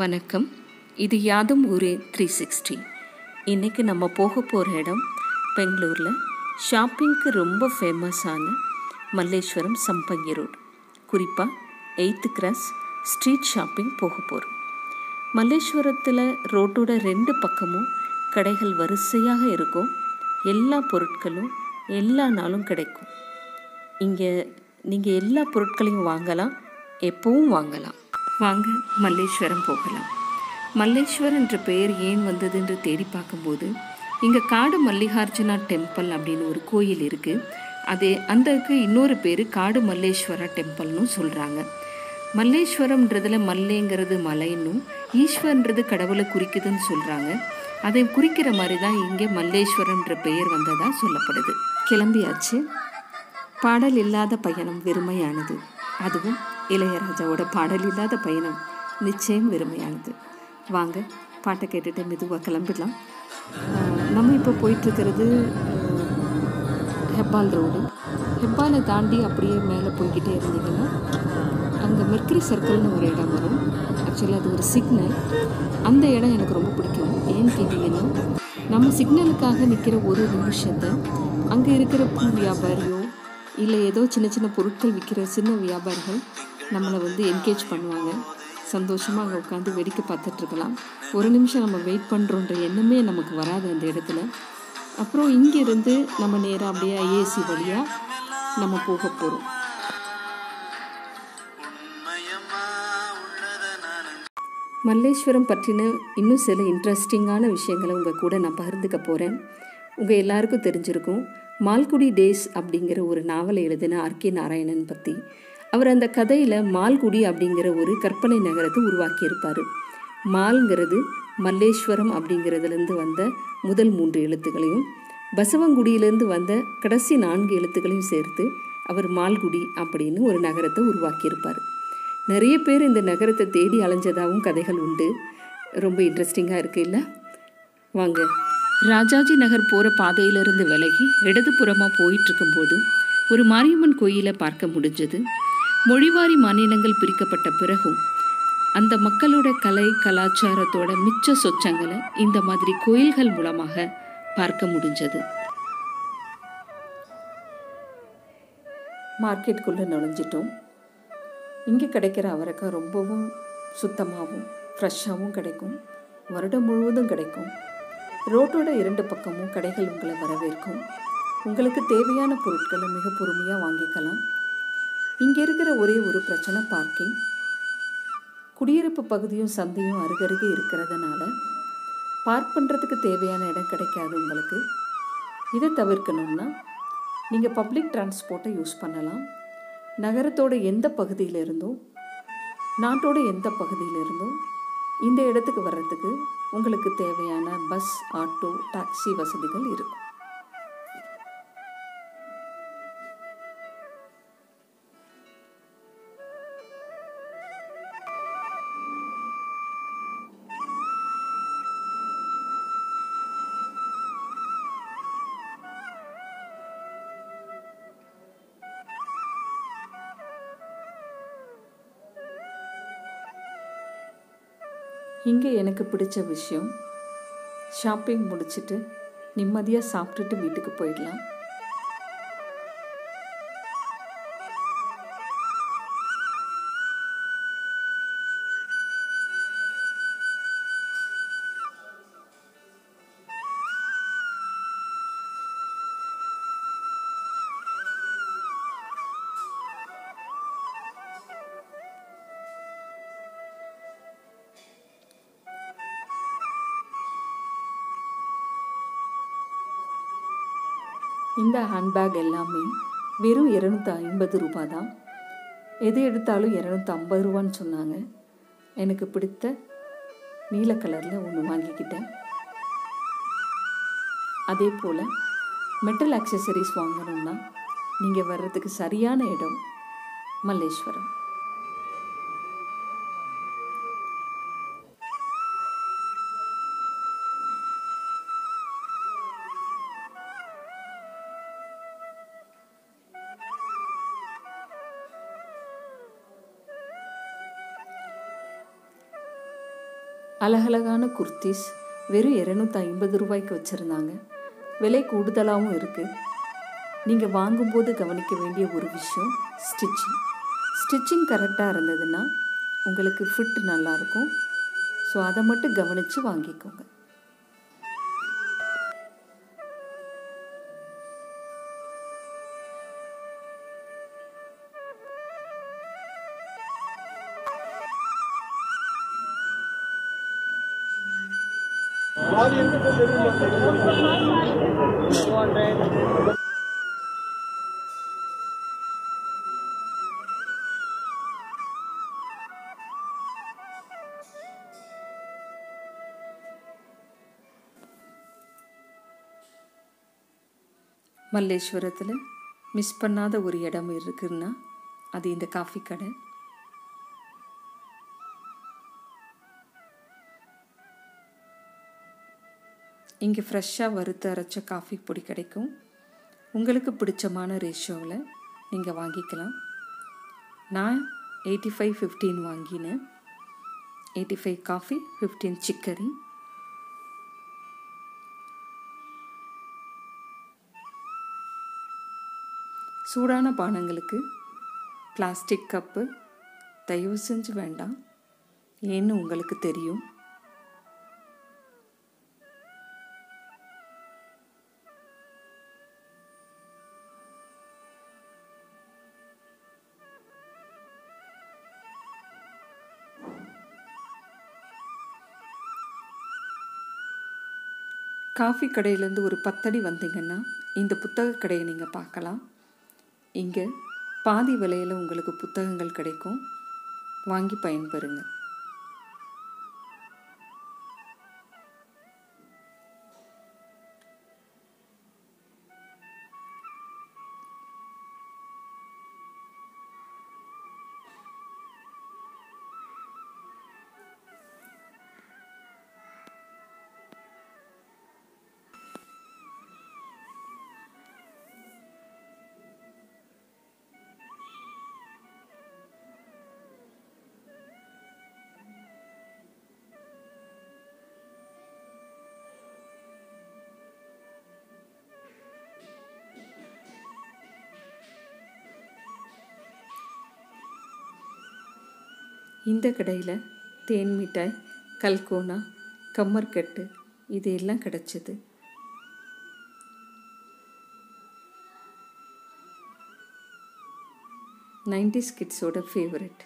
வணக்கம். இது யாதும் ஊரே த்ரீ சிக்ஸ்டி இன்றைக்கி நம்ம போக போகிற இடம் பெங்களூரில். ஷாப்பிங்க்கு ரொம்ப ஃபேமஸான மல்லேஸ்வரம் சம்பங்கி ரோடு. குறிப்பாக எயித்து கிராஸ் ஸ்ட்ரீட் ஷாப்பிங் போக போகிறோம் மல்லேஸ்வரத்தில் ரோட்டோட ரெண்டு பக்கமும் கடைகள் வரிசையாக இருக்கும். எல்லா பொருட்களும் எல்லா நாளும் கிடைக்கும். இங்கே நீங்கள் எல்லா பொருட்களையும் வாங்கலாம். எப்பவும் வாங்கலாம். வாங்க மல்லேஸ்வரம் போகலாம். மல்லேஸ்வரம் என்ற பெயர் ஏன் வந்தது என்று தேடி பார்க்கும்போது இங்கே காடு மல்லிகார்ஜுனா டெம்பிள் அப்படின்னு ஒரு கோயில் இருக்குது அது அந்தக்கு இன்னொரு பேர் காடு மல்லேஸ்வரா டெம்பிள்னு சொல்கிறாங்க மல்லேஸ்வரம்ன்றதில் மல்லேங்கிறது மலைன்னும் ஈஸ்வரன்றது கடவுளை குறிக்குதுன்னு சொல்கிறாங்க அதை குறிக்கிற மாதிரி தான் இங்கே மல்லேஸ்வரம்ன்ற பெயர் வந்ததாக சொல்லப்படுது. கிளம்பியாச்சு. பாடல் இல்லாத பயணம் வெறுமையானது. அதுவும் இளையராஜாவோட பாடல் இல்லாத பயணம் நிச்சயம் வெறுமையானது. வாங்க பாட்டை கேட்டுட்டு மெதுவாக கிளம்பிடலாம். நம்ம இப்போ போயிட்டுருக்கிறது ஹெப்பால் ரோடு. ஹெப்பாலை தாண்டி அப்படியே மேலே போய்கிட்டே இருந்தீங்கன்னா அங்கே மெர்க்கரி சர்க்கிள்னு ஒரு இடம் வரும். ஆக்சுவலி அது ஒரு சிக்னல் அந்த இடம் எனக்கு ரொம்ப பிடிக்கும். ஏன்னு கேட்டிங்கன்னா நம்ம சிக்னலுக்காக நிற்கிற ஒரு நிமிஷத்தை அங்கே இருக்கிற பூ வியாபாரியோ இல்லை ஏதோ சின்ன சின்ன பொருட்கள் விற்கிற சின்ன வியாபாரிகள் நம்மளை வந்து என்கேஜ் பண்ணுவாங்க. சந்தோஷமாக அங்கே உட்காந்து வேடிக்கை பார்த்துட்ருக்கலாம் ஒரு நிமிஷம் நம்ம வெயிட் பண்ணுறோன்ற எண்ணமே நமக்கு வராது அந்த இடத்துல. அப்புறம் இங்கேருந்து நம்ம நேராக அப்படியே ஐஏசி வழியாக நம்ம போக போகிறோம் மல்லேஸ்வரம் பற்றின இன்னும் சில இன்ட்ரெஸ்டிங்கான விஷயங்களை உங்கள் கூட நான் பகிர்ந்துக்க போகிறேன் உங்கள் எல்லாருக்கும் தெரிஞ்சிருக்கும். மால்குடி டேஸ் அப்படிங்கிற ஒரு நாவலை எழுதின ஆர்கே நாராயணன் பற்றி அவர் அந்த கதையில் மால்குடி அப்படிங்கிற ஒரு கற்பனை நகரத்தை உருவாக்கியிருப்பார். மால்ங்கிறது மல்லேஸ்வரம் அப்படிங்கிறதுலேருந்து வந்த முதல் மூன்று எழுத்துக்களையும் பசவங்குடியிலேருந்து வந்த கடைசி நான்கு எழுத்துக்களையும் சேர்த்து அவர் மால்குடி அப்படின்னு ஒரு நகரத்தை உருவாக்கியிருப்பார். நிறைய பேர் இந்த நகரத்தை தேடி அலைஞ்சதாகவும் கதைகள் உண்டு. ரொம்ப இன்ட்ரெஸ்டிங்காக இருக்குது இல்லை? வாங்க. ராஜாஜி நகர் போகிற பாதையிலிருந்து விலகி இடதுபுறமாக போயிட்டுருக்கும்போது ஒரு மாரியம்மன் கோயிலை பார்க்க முடிஞ்சது. மொழிவாரி மாநிலங்கள் பிரிக்கப்பட்ட பிறகும் அந்த மக்களோட கலை கலாச்சாரத்தோட மிச்ச சொச்சங்களை இந்த மாதிரி கோயில்கள் மூலமாக பார்க்க முடிஞ்சது. மார்க்கெட்டுக்குள்ளே நுழைஞ்சிட்டோம். இங்கே கிடைக்கிற அவரைக்காய் ரொம்பவும் சுத்தமாகவும் ஃப்ரெஷ்ஷாகவும் கிடைக்கும். வருடம் முழுவதும் கிடைக்கும். ரோட்டோட இரண்டு பக்கமும் கடைகள் உங்களை வரவேற்கும். உங்களுக்கு தேவையான பொருட்களை மிக பொறுமையாக வாங்கிக்கலாம். இங்கே இருக்கிற ஒரே ஒரு பிரச்சனை பார்க்கிங் குடியிருப்பு பகுதியும் சந்தையும் அருகருகே இருக்கிறதுனால பார்க் பண்ணுறதுக்கு தேவையான இடம் கிடைக்காது உங்களுக்கு. இதை தவிர்க்கணும்னா நீங்கள் பப்ளிக் டிரான்ஸ்போர்ட்டை யூஸ் பண்ணலாம். நகரத்தோட எந்த பகுதியில் நாட்டோட எந்த பகுதியில் இந்த இடத்துக்கு வர்றதுக்கு உங்களுக்கு தேவையான பஸ் ஆட்டோ டாக்ஸி வசதிகள் இருக்கும். இங்கே எனக்கு பிடிச்ச விஷயம் ஷாப்பிங் முடிச்சுட்டு நிம்மதியாக சாப்பிட்டுட்டு வீட்டுக்கு போயிடலாம். இந்த ஹேண்ட்பேக் எல்லாமே வெறும் இரநூத்தி ஐம்பது ரூபா தான் எது எடுத்தாலும் இரநூத்தி ஐம்பது ரூபான்னு சொன்னாங்க. எனக்கு பிடித்த நீல கலரில் ஒன்று வாங்கிக்கிட்டேன். அதே போல் மெட்டல் ஆக்சசரிஸ் வாங்கணும்னா நீங்கள் வர்றதுக்கு சரியான இடம் மல்லேஸ்வரம். அழகழகான குர்த்திஸ் வெறும் இரநூத்தி ஐம்பது ரூபாய்க்கு வச்சுருந்தாங்க. விலை கூடுதலாகவும் இருக்குது நீங்கள் வாங்கும்போது கவனிக்க வேண்டிய ஒரு விஷயம் ஸ்டிச்சிங். ஸ்டிச்சிங் கரெக்டாக இருந்ததுன்னா உங்களுக்கு ஃபிட் நல்லாயிருக்கும் ஸோ அதை மட்டும் கவனித்து வாங்கிக்கோங்க. மல்லேஸ்வரத்தில் மிஸ் பண்ணாத ஒரு இடம் இருக்குன்னா அது இந்த காஃபி கடை. இங்கே ஃப்ரெஷ்ஷாக வறுத்து அரைச்ச காஃபி பொடி கிடைக்கும். உங்களுக்கு பிடிச்சமான ரேஷியோவில் நீங்கள் வாங்கிக்கலாம். நான் எயிட்டி ஃபைவ் ஃபிஃப்டீன் வாங்கினேன். Eighty five coffee fifteen chicory சூடான பானங்களுக்கு பிளாஸ்டிக் கப்பு தயவு செஞ்சு வேண்டாம். ஏன்னு உங்களுக்கு தெரியும். காஃபி கடையிலேருந்து ஒரு பத்தடி வந்தீங்கன்னா இந்த புத்தக கடையை நீங்கள் பார்க்கலாம். இங்கே பாதி விலையில் உங்களுக்கு புத்தகங்கள் கிடைக்கும். வாங்கி பயன்பெறுங்க. இந்த கடையில் தேன் மிட்டாய் கல்கோனா கம்மர்கட்டு இது எல்லாம் கிடச்சிது. நைன்டிஸ் கிட்ஸோட ஃபேவரட்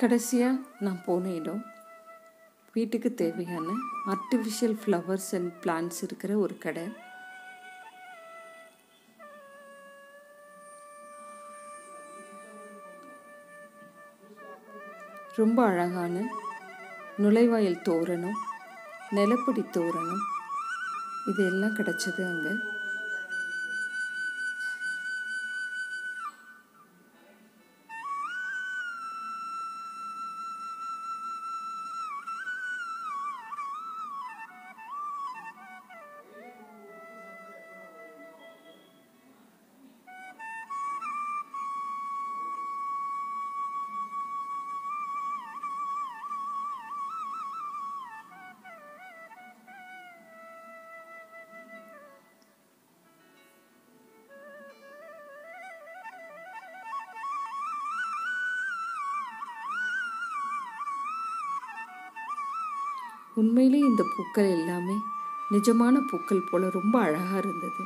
கடைசியாக நான் போன இடம். வீட்டுக்கு தேவையான ஆர்டிஃபிஷியல் ஃப்ளவர்ஸ் அண்ட் பிளான்ஸ் இருக்கிற ஒரு கடை. ரொம்ப அழகான நுழைவாயில் தோரணம் நிலப்படி தோரணம் இது எல்லாம் கிடச்சது அங்கே. உண்மையிலே இந்த பூக்கள் எல்லாமே நிஜமான பூக்கள் போல ரொம்ப அழகாக இருந்தது.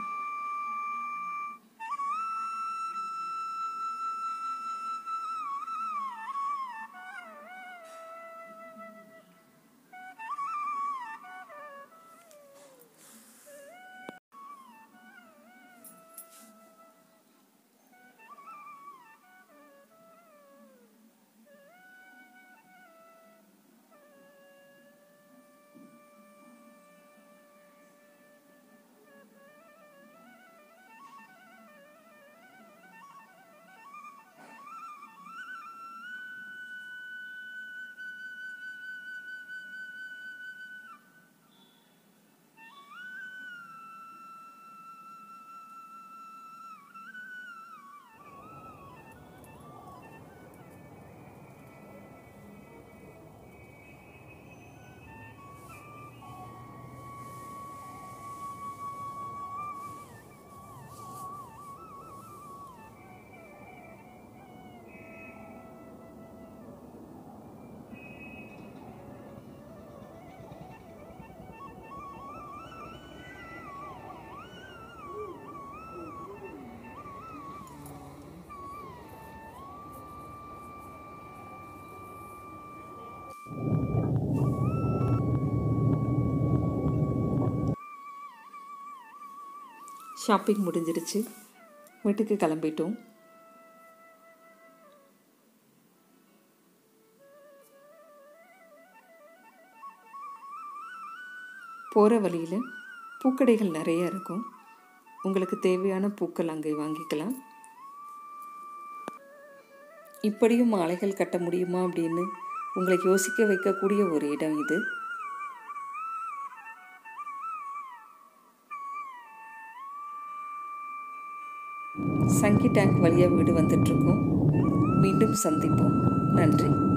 ஷாப்பிங் முடிஞ்சிருச்சு. வீட்டுக்கு கிளம்பிட்டோம். போகிற வழியில் பூக்கடைகள் நிறையா இருக்கும். உங்களுக்கு தேவையான பூக்கள் அங்கே வாங்கிக்கலாம். இப்படியும் மாலைகள் கட்ட முடியுமா அப்படின்னு உங்களை யோசிக்க வைக்கக்கூடிய ஒரு இடம் இது. சங்கி டேங்க் வழியாக வீடு வந்துட்டுருக்கோம் மீண்டும் சந்திப்போம். நன்றி.